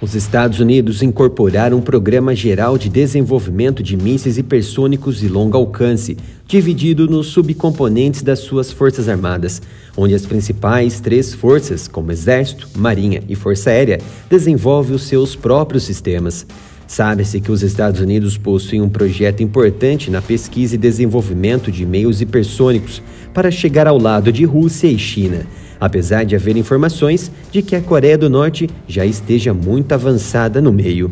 Os Estados Unidos incorporaram um Programa Geral de Desenvolvimento de Mísseis Hipersônicos de Longo Alcance, dividido nos subcomponentes das suas Forças Armadas, onde as principais três forças, como Exército, Marinha e Força Aérea, desenvolvem os seus próprios sistemas. Sabe-se que os Estados Unidos possuem um projeto importante na pesquisa e desenvolvimento de meios hipersônicos para chegar ao lado de Rússia e China apesar de haver informações de que a Coreia do Norte já esteja muito avançada no meio.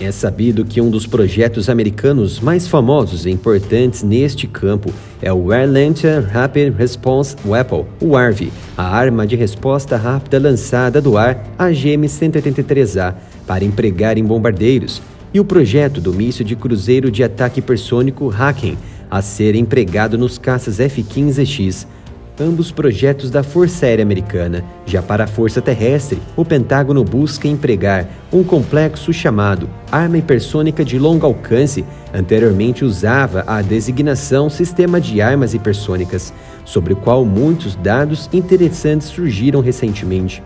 É sabido que um dos projetos americanos mais famosos e importantes neste campo é o Air Launcher Rapid Response Weapon, o ARV, a arma de resposta rápida lançada do ar AGM-183A para empregar em bombardeiros, e o projeto do míssil de cruzeiro de ataque hipersônico Haken, a ser empregado nos caças F-15X, ambos projetos da Força Aérea Americana. Já para a Força Terrestre, o Pentágono busca empregar um complexo chamado Arma Hipersônica de Longo Alcance, anteriormente usava a designação Sistema de Armas Hipersônicas, sobre o qual muitos dados interessantes surgiram recentemente.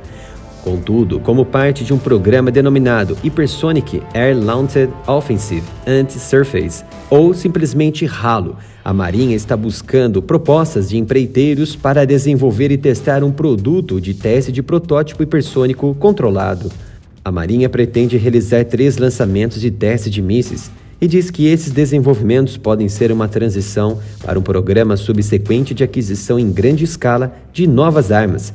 Contudo, como parte de um programa denominado Hypersonic Air Launched Offensive Anti-Surface, ou simplesmente HALO, a Marinha está buscando propostas de empreiteiros para desenvolver e testar um produto de teste de protótipo hipersônico controlado. A Marinha pretende realizar três lançamentos de teste de mísseis e diz que esses desenvolvimentos podem ser uma transição para um programa subsequente de aquisição em grande escala de novas armas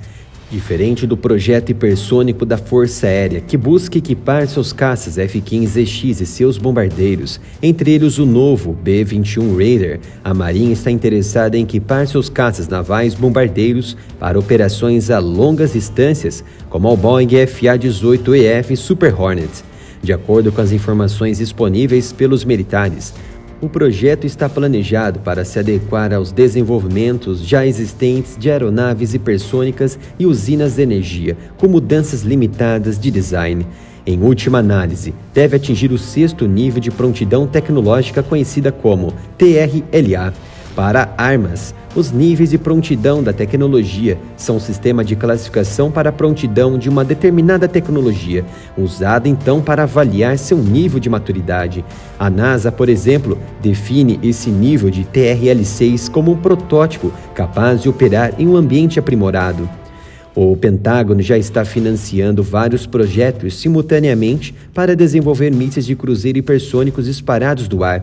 Diferente do projeto hipersônico da Força Aérea, que busca equipar seus caças F-15X e seus bombardeiros, entre eles o novo B-21 Raider, a Marinha está interessada em equipar seus caças navais bombardeiros para operações a longas distâncias, como o Boeing FA-18EF Super Hornet. De acordo com as informações disponíveis pelos militares, o projeto está planejado para se adequar aos desenvolvimentos já existentes de aeronaves hipersônicas e usinas de energia, com mudanças limitadas de design. Em última análise, deve atingir o sexto nível de prontidão tecnológica conhecida como TRLA para armas, os níveis de prontidão da tecnologia são um sistema de classificação para a prontidão de uma determinada tecnologia, usada então para avaliar seu nível de maturidade. A NASA, por exemplo, define esse nível de TRL6 como um protótipo capaz de operar em um ambiente aprimorado. O Pentágono já está financiando vários projetos simultaneamente para desenvolver mísseis de cruzeiro hipersônicos disparados do ar,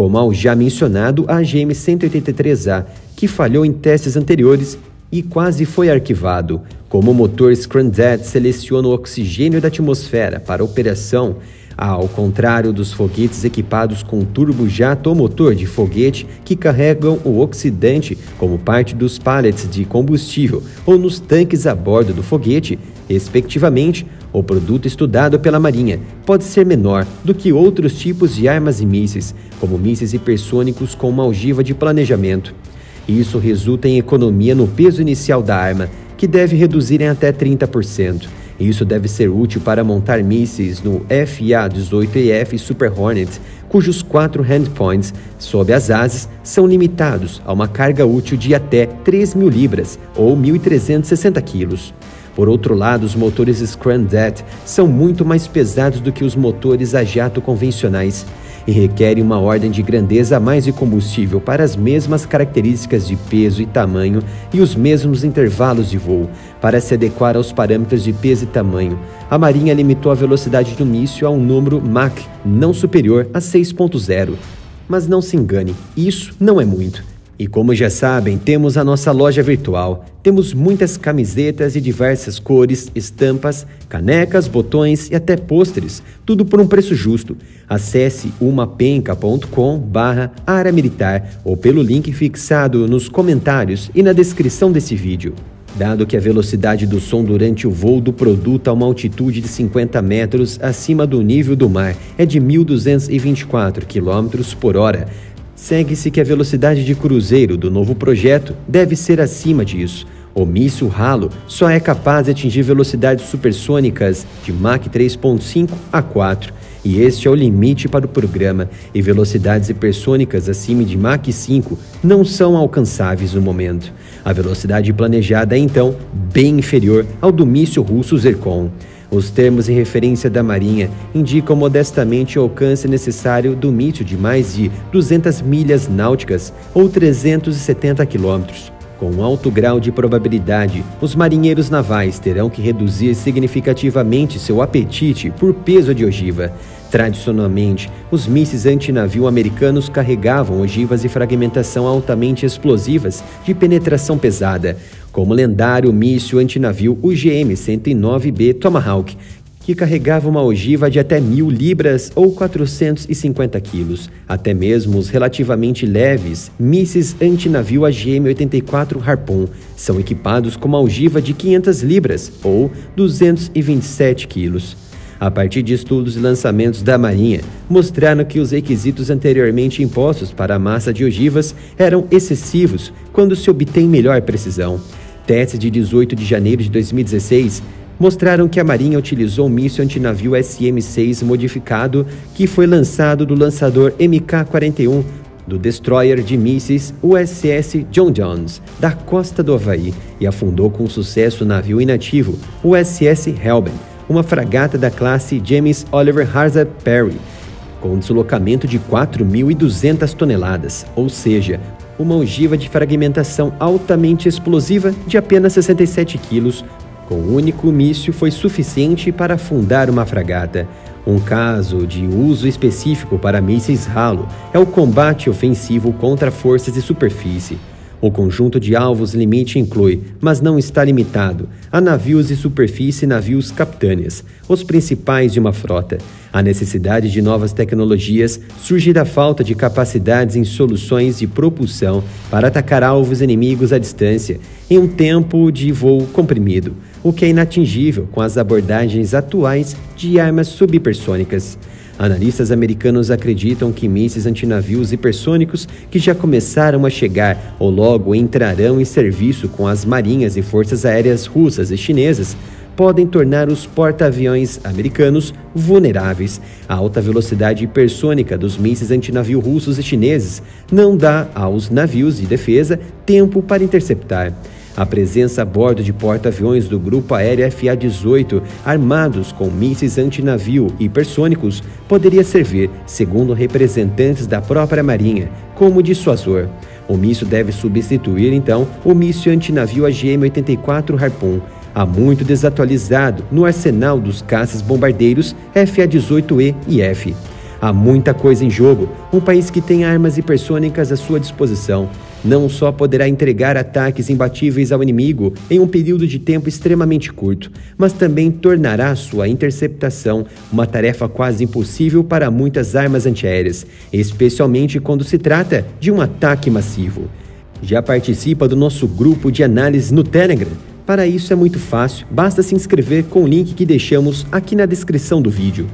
como ao já mencionado AGM-183A, que falhou em testes anteriores e quase foi arquivado. Como o motor Scramjet seleciona o oxigênio da atmosfera para operação, ao contrário dos foguetes equipados com turbo-jato ou motor de foguete que carregam o oxidante como parte dos pallets de combustível ou nos tanques a bordo do foguete, respectivamente, o produto estudado pela Marinha pode ser menor do que outros tipos de armas e mísseis, como mísseis hipersônicos com uma ogiva de planejamento. Isso resulta em economia no peso inicial da arma, que deve reduzir em até 30%. Isso deve ser útil para montar mísseis no FA-18EF Super Hornet, cujos quatro handpoints sob as asas são limitados a uma carga útil de até 3 mil libras ou 1.360 quilos. Por outro lado, os motores Scramjet são muito mais pesados do que os motores a jato convencionais e requerem uma ordem de grandeza a mais de combustível para as mesmas características de peso e tamanho e os mesmos intervalos de voo. Para se adequar aos parâmetros de peso e tamanho, a Marinha limitou a velocidade do míssil a um número Mach não superior a 6.0. Mas não se engane, isso não é muito. E como já sabem, temos a nossa loja virtual. Temos muitas camisetas de diversas cores, estampas, canecas, botões e até pôsteres, tudo por um preço justo. Acesse umapenca.com barra militar ou pelo link fixado nos comentários e na descrição desse vídeo. Dado que a velocidade do som durante o voo do produto a uma altitude de 50 metros acima do nível do mar é de 1.224 km por hora, Segue-se que a velocidade de cruzeiro do novo projeto deve ser acima disso. O míssil Halo só é capaz de atingir velocidades supersônicas de Mach 3.5 a 4, e este é o limite para o programa, e velocidades hipersônicas acima de Mach 5 não são alcançáveis no momento. A velocidade planejada é então bem inferior ao do míssil russo Zircon. Os termos em referência da Marinha indicam modestamente o alcance necessário do míssil de mais de 200 milhas náuticas ou 370 quilômetros. Com alto grau de probabilidade, os marinheiros navais terão que reduzir significativamente seu apetite por peso de ogiva. Tradicionalmente, os mísseis antinavio americanos carregavam ogivas de fragmentação altamente explosivas de penetração pesada, como o lendário míssil antinavio UGM-109B Tomahawk, que carregava uma ogiva de até mil libras ou 450 quilos. Até mesmo os relativamente leves mísseis antinavio AGM-84 Harpoon são equipados com uma ogiva de 500 libras ou 227 quilos. A partir de estudos e lançamentos da Marinha, mostraram que os requisitos anteriormente impostos para a massa de ogivas eram excessivos quando se obtém melhor precisão. Testes de 18 de janeiro de 2016 mostraram que a Marinha utilizou um míssil antinavio SM-6 modificado que foi lançado do lançador MK-41 do destroyer de mísseis USS John Jones, da costa do Havaí, e afundou com sucesso o navio inativo USS Helben, uma fragata da classe James Oliver Hazard Perry, com um deslocamento de 4.200 toneladas, ou seja, uma ogiva de fragmentação altamente explosiva de apenas 67 quilos, com um único míssil foi suficiente para afundar uma fragata. Um caso de uso específico para mísseis ralo é o combate ofensivo contra forças de superfície. O conjunto de alvos limite inclui, mas não está limitado, a navios de superfície e navios capitâneas, os principais de uma frota. A necessidade de novas tecnologias surge da falta de capacidades em soluções de propulsão para atacar alvos inimigos à distância em um tempo de voo comprimido, o que é inatingível com as abordagens atuais de armas subpersônicas. Analistas americanos acreditam que mísseis antinavios hipersônicos que já começaram a chegar ou logo entrarão em serviço com as marinhas e forças aéreas russas e chinesas podem tornar os porta-aviões americanos vulneráveis. A alta velocidade hipersônica dos mísseis antinavio russos e chineses não dá aos navios de defesa tempo para interceptar. A presença a bordo de porta-aviões do Grupo Aéreo FA-18, armados com mísseis antinavio hipersônicos, poderia servir, segundo representantes da própria Marinha, como dissuasor. O míssil deve substituir, então, o míssil antinavio AGM-84 Harpoon, há muito desatualizado no arsenal dos caças bombardeiros FA-18E e F. Há muita coisa em jogo. Um país que tem armas hipersônicas à sua disposição não só poderá entregar ataques imbatíveis ao inimigo em um período de tempo extremamente curto, mas também tornará sua interceptação uma tarefa quase impossível para muitas armas antiaéreas, especialmente quando se trata de um ataque massivo. Já participa do nosso grupo de análise no Telegram? Para isso é muito fácil, basta se inscrever com o link que deixamos aqui na descrição do vídeo.